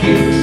kicks